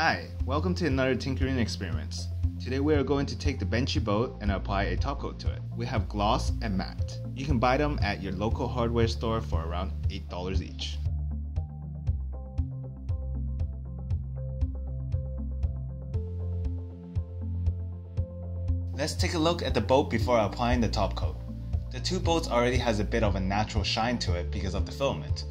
Hi, welcome to another Tinkerine experience. Today we are going to take the Benchy boat and apply a top coat to it. We have gloss and matte. You can buy them at your local hardware store for around $8 each. Let's take a look at the boat before applying the top coat. The two boats already has a bit of a natural shine to it because of the filament.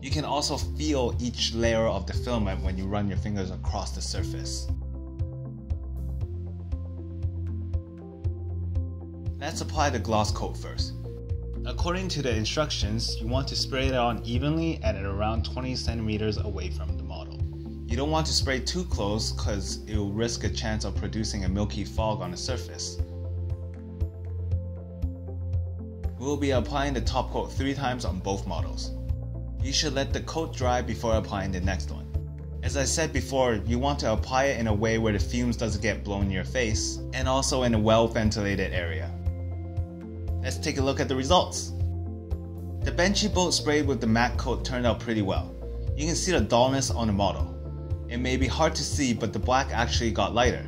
You can also feel each layer of the filament when you run your fingers across the surface. Let's apply the gloss coat first. According to the instructions, you want to spray it on evenly at around 20 centimeters away from the model. You don't want to spray too close because it will risk a chance of producing a milky fog on the surface. We will be applying the top coat three times on both models. You should let the coat dry before applying the next one. As I said before, you want to apply it in a way where the fumes doesn't get blown in your face, and also in a well ventilated area. Let's take a look at the results. The Benchy boat sprayed with the matte coat turned out pretty well. You can see the dullness on the model. It may be hard to see, but the black actually got lighter.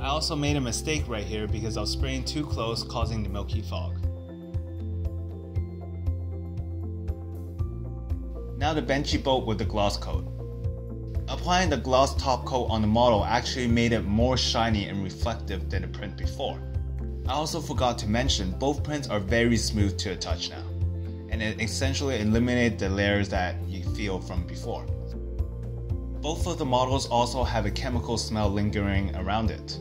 I also made a mistake right here because I was spraying too close causing the milky fog. Now the Benchy boat with the gloss coat. Applying the gloss top coat on the model actually made it more shiny and reflective than the print before. I also forgot to mention both prints are very smooth to a touch now, and it essentially eliminated the layers that you feel from before. Both of the models also have a chemical smell lingering around it.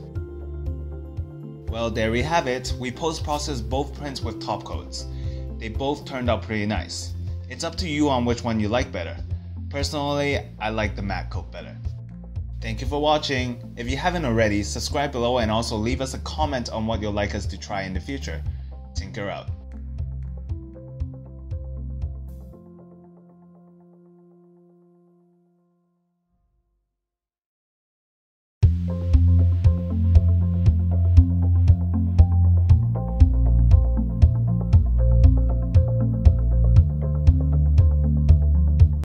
Well, there we have it. We post-processed both prints with top coats. They both turned out pretty nice. It's up to you on which one you like better. Personally, I like the matte coat better. Thank you for watching. If you haven't already, subscribe below and also leave us a comment on what you'd like us to try in the future. Tinker out.